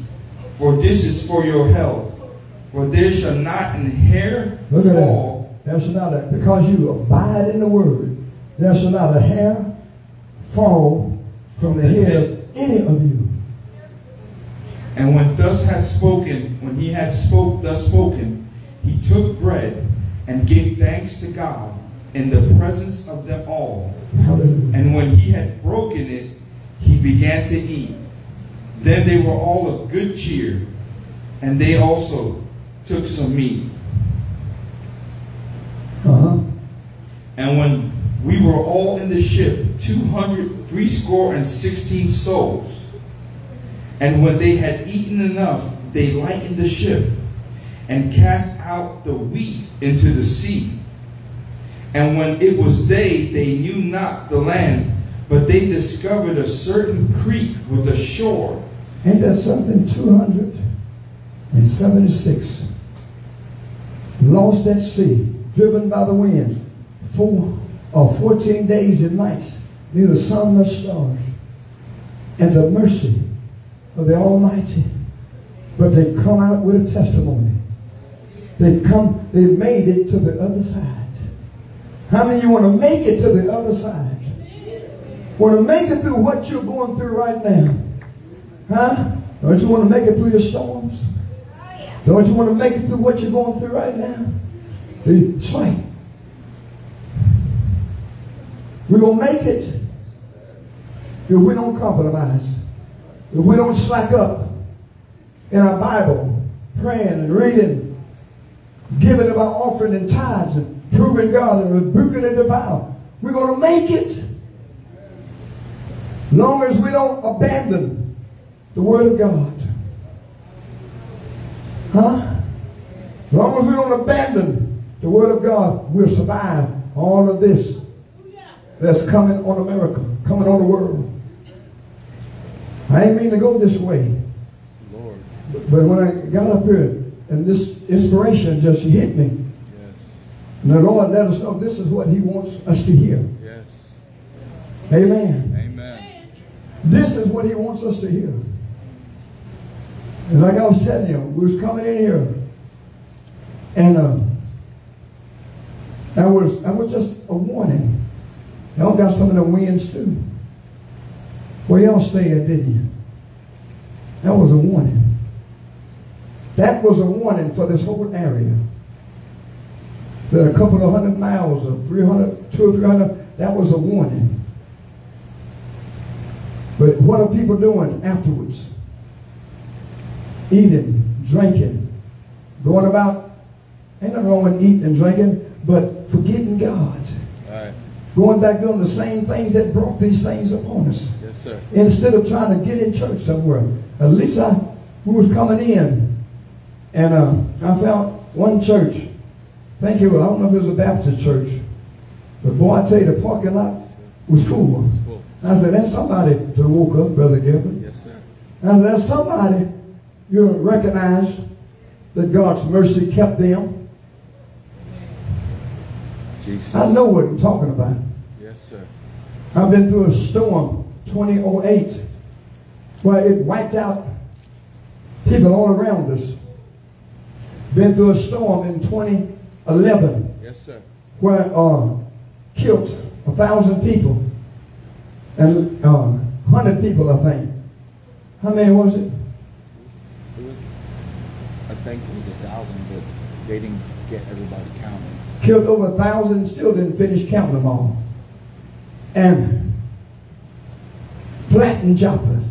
for this is for your health. For there shall not an hair Look at fall that. There's not a, because you abide in the word, there's not a hair fall from the head of any of you. And when thus had spoken, when he had spoke thus spoken, he took bread and gave thanks to God in the presence of them all. And when he had broken it, he began to eat. Then they were all of good cheer, and they also took some meat. Uh-huh. And when we were all in the ship, two hundred threescore and sixteen souls. And when they had eaten enough, they lightened the ship and cast out the wheat into the sea. And when it was day, they knew not the land, but they discovered a certain creek with a shore. Ain't that something? 276. Lost at sea, driven by the wind, four or 14 days and nights, neither sun nor stars. And the mercy of the Almighty. But they come out with a testimony. They come, they made it to the other side. How many of you want to make it to the other side? Want to make it through what you're going through right now? Huh? Don't you want to make it through your storms? Don't you want to make it through what you're going through right now? Right. We're going to make it if we don't compromise. If we don't slack up in our Bible, praying and reading, giving of our offering and tithes and proving God and rebuking the devourer, we're going to make it. Long as we don't abandon the Word of God. Huh? Long as we don't abandon the Word of God, we'll survive all of this that's coming on America, coming on the world. I ain't mean to go this way. Lord. But when I got up here and this inspiration just hit me, Yes. and the Lord let us know this is what He wants us to hear. Yes. Amen. Amen. This is what He wants us to hear. And like I was telling you, we was coming in here, and uh, that was that was just a warning. Y'all got some of the winds too. Where y'all stay at, didn't you? That was a warning. That was a warning for this whole area. That a couple of hundred miles or 300, two or 300, that was a warning. But what are people doing afterwards? Eating, drinking, going about, ain't nothing wrong with eating and drinking, but forgetting God. Right. Going back doing the same things that brought these things upon us. Yes, sir. Instead of trying to get in church somewhere. At least I we was coming in and uh, I found one church. Thank you. I don't know if it was a Baptist church. But boy, I tell you, the parking lot was full. I said, that's somebody to woke up, Brother Gilbert. Yes, sir. Now there's somebody you recognize that God's mercy kept them. Jesus. I know what I'm talking about. Yes, sir. I've been through a storm 2008 where it wiped out people all around us. Been through a storm in 2011 Yes, sir. where uh, killed a thousand people and uh, 100 people, I think. How many was it? It was, I think it was a thousand, but they didn't get everybody counted. killed over a thousand, still didn't finish counting them all. And flattened Joplin.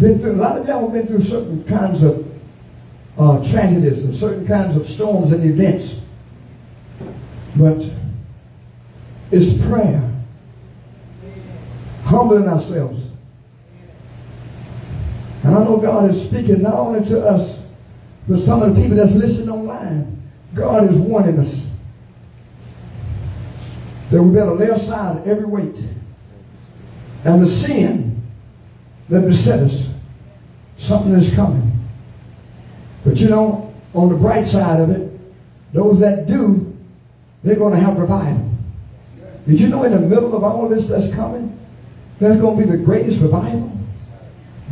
Been through, a lot of y'all have been through certain kinds of uh, tragedies and certain kinds of storms and events. But it's prayer. Humbling ourselves. And I know God is speaking not only to us, but some of the people that's listening online, God is warning us that we better lay aside every weight and the sin that beset us. Something is coming. But you know, on the bright side of it, those that do, they're going to have revival. Did you know in the middle of all this that's coming, there's going to be the greatest revival?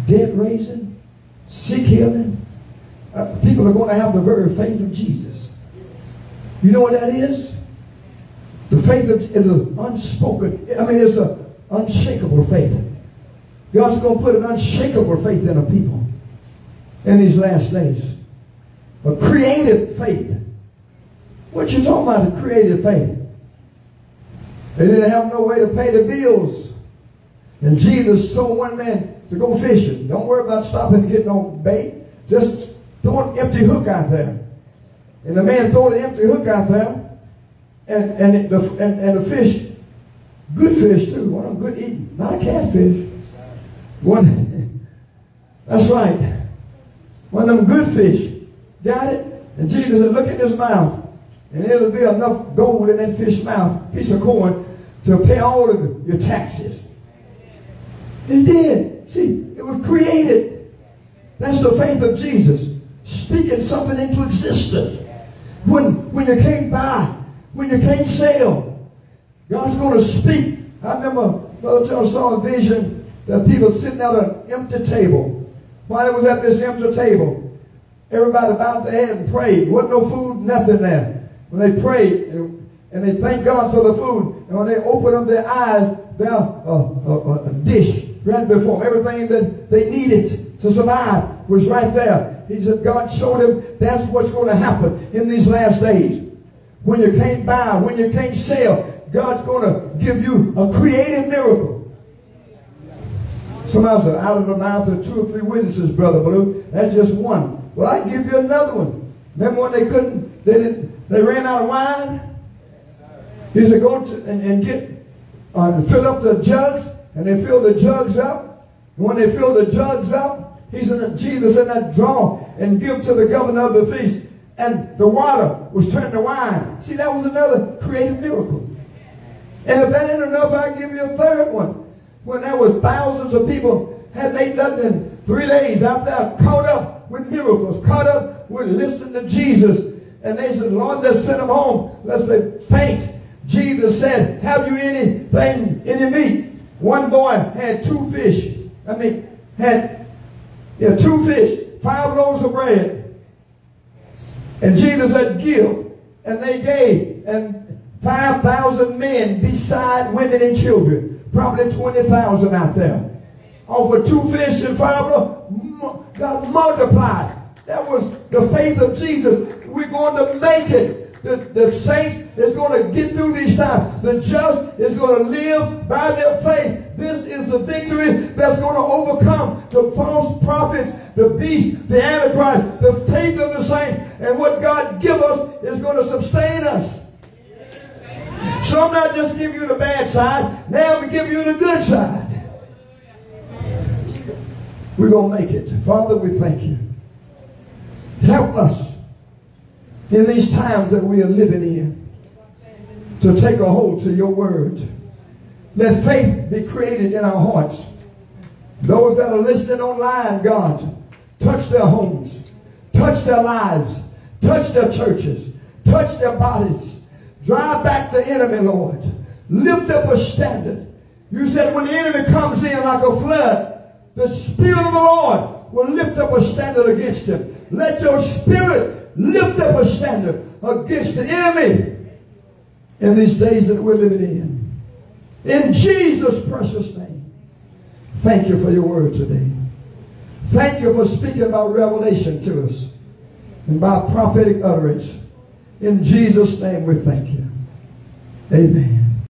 Dead raising, sick healing, uh, people are going to have the very faith of Jesus. You know what that is? The faith is an unspoken, I mean, it's an unshakable faith. God's going to put an unshakable faith in a people in these last days. A creative faith. What you talking about, a creative faith? They didn't have no way to pay the bills. And Jesus told one man to go fishing. Don't worry about stopping to get no bait. Just throw an empty hook out there. And the man threw an empty hook out there. And, and, it, the, and, and the fish, good fish too, one of them good eating, not a catfish. One, that's right. One of them good fish. Got it? And Jesus said, look at his mouth. And it'll be enough gold in that fish's mouth, piece of corn, to pay all of your taxes. He did. See, it was created. That's the faith of Jesus. Speaking something into existence. When, when you can't buy, when you can't sell, God's going to speak. I remember Brother John saw a vision that people sitting at an empty table. While they was at this empty table, everybody bowed their head and prayed. Wasn't no food, nothing there. When they prayed and, and they thanked God for the food, and when they opened up their eyes, there a, a dish right before them. Everything that they needed to survive was right there. He said God showed him that's what's going to happen in these last days. When you can't buy, when you can't sell, God's going to give you a creative miracle. Somebody said, out of the mouth of two or three witnesses, Brother Blue. That's just one. Well, I give you another one. Remember when they couldn't, they didn't, they ran out of wine? He said, go to, and, and get, uh, fill up the jugs, and they fill the jugs up. And when they fill the jugs up, he said, Jesus in that draw and give to the governor of the feast. And the water was turned to wine. See, that was another creative miracle. And if that ain't enough, I'll give you a third one. When there was thousands of people had they done in three days out there caught up with miracles, caught up with listening to Jesus. And they said, Lord, let's send them home, lest they faint. Jesus said, have you anything, any meat? One boy had two fish. I mean, had yeah, two fish, five loaves of bread. And Jesus said, give. And they gave. And 5,000 men beside women and children. Probably 20,000 out there. Over two fish and five loaves. God multiplied. That was the faith of Jesus. We're going to make it. The, the saints is going to get through these times. The just is going to live by their faith. This is the victory that's going to overcome the false prophets, the beast, the antichrist, the faith of the saints. And what God give us is going to sustain us. So I'm not just giving you the bad side. Now I'm giving you the good side. We're going to make it. Father, we thank you. Help us in these times that we are living in to take a hold to your word. Let faith be created in our hearts. Those that are listening online, God, touch their homes, touch their lives, touch their churches, touch their bodies. Drive back the enemy, Lord. Lift up a standard. You said when the enemy comes in like a flood, the Spirit of the Lord will lift up a standard against him. Let your Spirit lift up a standard against the enemy in these days that we're living in. In Jesus' precious name. Thank you for your word today. Thank you for speaking about revelation to us and by prophetic utterance. In Jesus' name we thank you. Amen.